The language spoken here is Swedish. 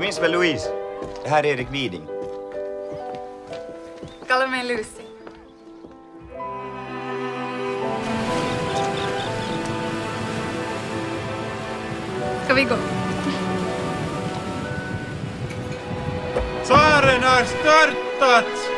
minns väl Louise? Det här är Erik Widing. Kalla mig Lucy. Ska vi gå? Tsaren har störtat!